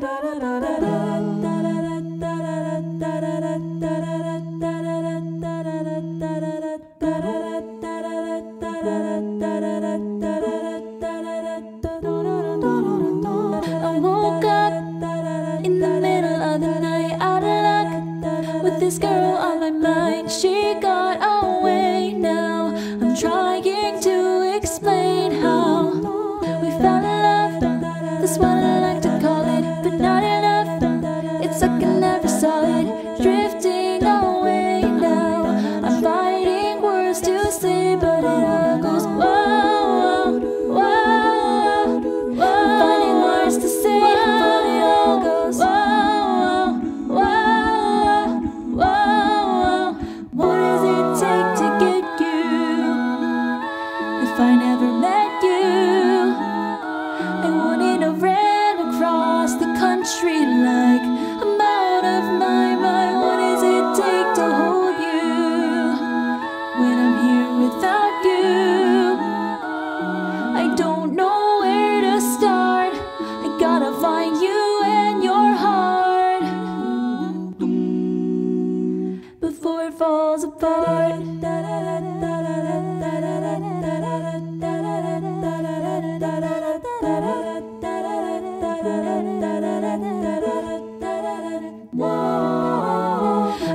That's what I dunno With this girl on my mind, she got away now. I'm trying to explain how We found a laugh This one I like to call but it I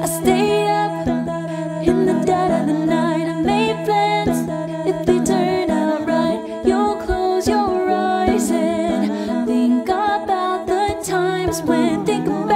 stayed up in the dead of the night. I made plans. If they turn out right, you'll close your eyes and think about the times when, think about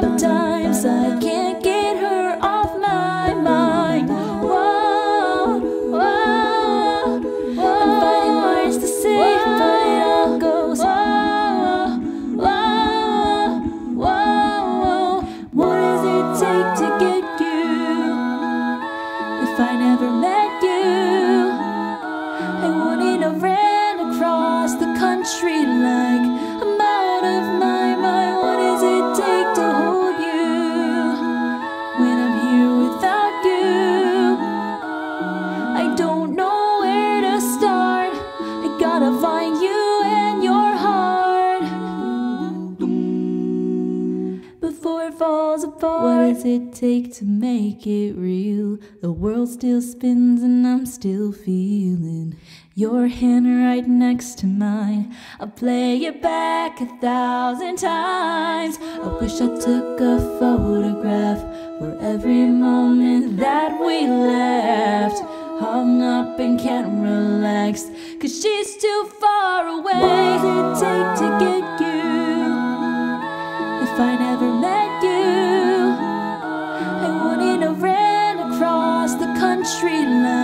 sometimes. I can't get her off my mind. Whoa, whoa, whoa. I'm finding words to say, but it all goes. Whoa, Whoa, whoa, whoa. What does it take to get you? If I never met you, I wouldn't have ran across the country like What does it take to make it real? The world still spins and I'm still feeling your hand right next to mine. I'll play it back a thousand times. I wish I took a photograph for every moment that we left. Hung up and can't relax, cause she's too far away. What does it take to get you? If I the country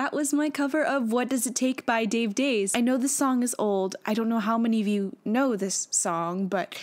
That was my cover of What Does It Take by Dave Days. I know this song is old. I don't know how many of you know this song, but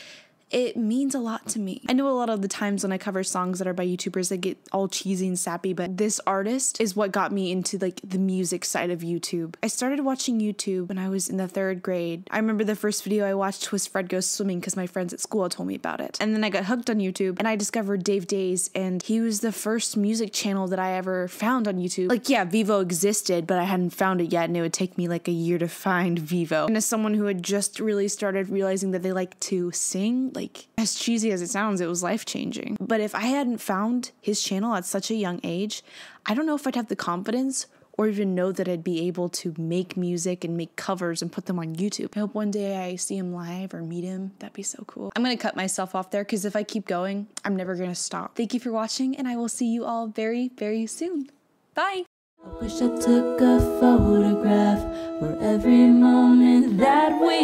it means a lot to me. I know a lot of the times when I cover songs that are by YouTubers, they get all cheesy and sappy, but this artist is what got me into like the music side of YouTube. I started watching YouTube when I was in the third grade. I remember the first video I watched was Fred Goes Swimming because my friends at school told me about it. And then I got hooked on YouTube and I discovered Dave Days, and he was the first music channel that I ever found on YouTube. Like, yeah, Vevo existed, but I hadn't found it yet, and it would take me like a year to find Vevo. And as someone who had just really started realizing that they like to sing, like as cheesy as it sounds, it was life changing. But if I hadn't found his channel at such a young age, I don't know if I'd have the confidence or even know that I'd be able to make music and make covers and put them on YouTube. I hope one day I see him live or meet him. That'd be so cool. I'm gonna cut myself off there because if I keep going, I'm never gonna stop. Thank you for watching, and I will see you all very, very soon. Bye. I wish I took a photograph for every moment that we.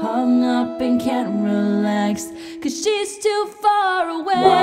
Hung up and can't relax, cause she's too far away.